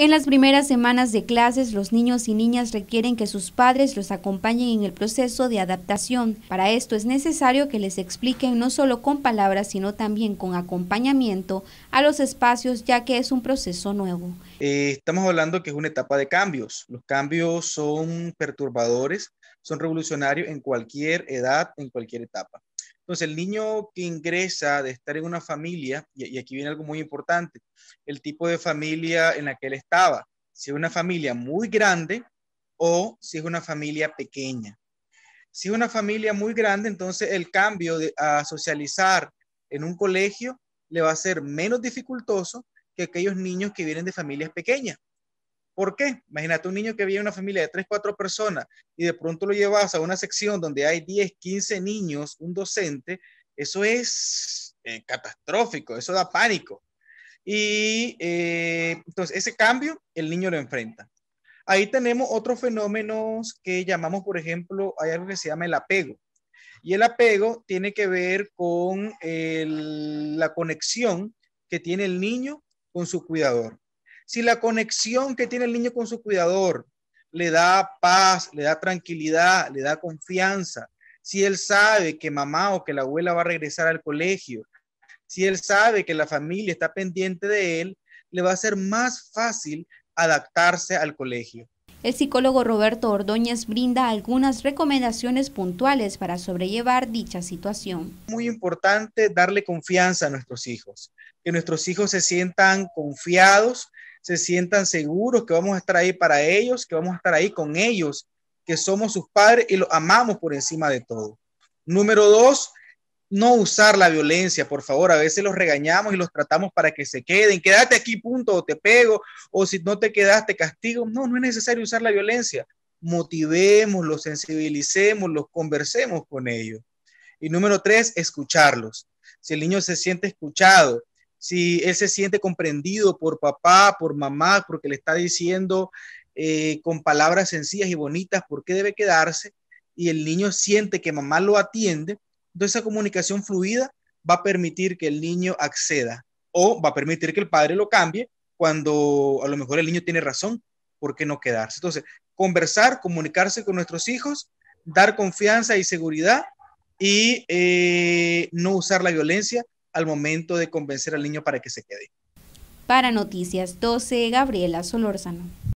En las primeras semanas de clases, los niños y niñas requieren que sus padres los acompañen en el proceso de adaptación. Para esto es necesario que les expliquen no solo con palabras, sino también con acompañamiento a los espacios, ya que es un proceso nuevo. Eh, estamos hablando que es una etapa de cambios. Los cambios son perturbadores, son revolucionarios en cualquier edad, en cualquier etapa. Entonces, el niño que ingresa de estar en una familia, y, aquí viene algo muy importante, el tipo de familia en la que él estaba, si es una familia muy grande o si es una familia pequeña. Si es una familia muy grande, entonces el cambio de, a socializar en un colegio le va a ser menos dificultoso que aquellos niños que vienen de familias pequeñas. ¿Por qué? Imagínate un niño que viene de una familia de 3, 4 personas y de pronto lo llevas a una sección donde hay 10, 15 niños, un docente, eso es eh, catastrófico, eso da pánico. Y eh, entonces ese cambio el niño lo enfrenta. Ahí tenemos otros fenómenos que llamamos, por ejemplo, hay algo que se llama el apego. Y el apego tiene que ver con la conexión que tiene el niño con su cuidador. Si la conexión que tiene el niño con su cuidador le da paz, le da tranquilidad, le da confianza, si él sabe que mamá o que la abuela va a regresar al colegio, si él sabe que la familia está pendiente de él, le va a ser más fácil adaptarse al colegio. El psicólogo Roberto Ordóñez brinda algunas recomendaciones puntuales para sobrellevar dicha situación. Muy importante darle confianza a nuestros hijos, que nuestros hijos se sientan confiados, se sientan seguros que vamos a estar ahí para ellos, que vamos a estar ahí con ellos, que somos sus padres y los amamos por encima de todo. Número dos, no usar la violencia, por favor. A veces los regañamos y los tratamos para que se queden. Quédate aquí, punto, o te pego, o si no te quedaste, castigo. No, no es necesario usar la violencia. Motivemos, sensibilicemos, los conversemos con ellos. Y número tres, escucharlos. Si el niño se siente escuchado, si él se siente comprendido por papá, por mamá, porque le está diciendo eh, con palabras sencillas y bonitas por qué debe quedarse, y el niño siente que mamá lo atiende, entonces esa comunicación fluida va a permitir que el niño acceda o va a permitir que el padre lo cambie cuando a lo mejor el niño tiene razón, ¿por qué no quedarse? Entonces, conversar, comunicarse con nuestros hijos, dar confianza y seguridad y eh, no usar la violencia al momento de convencer al niño para que se quede. Para Noticias 12, Gabriela Solórzano.